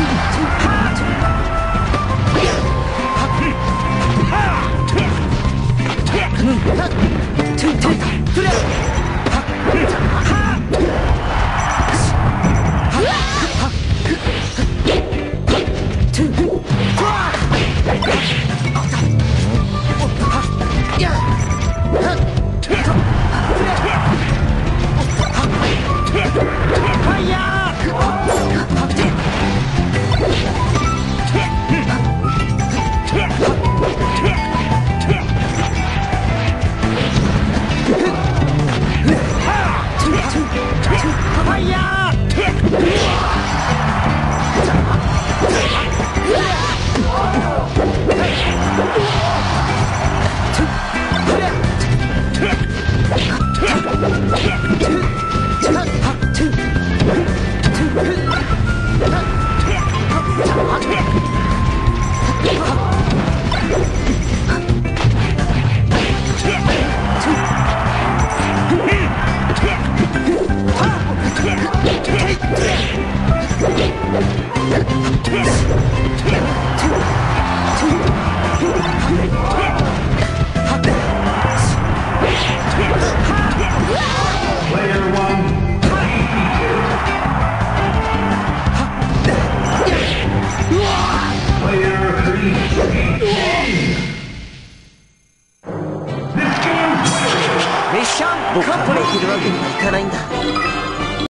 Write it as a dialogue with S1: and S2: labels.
S1: Yeah! 诶呀僕は負けるわけにはいかないんだ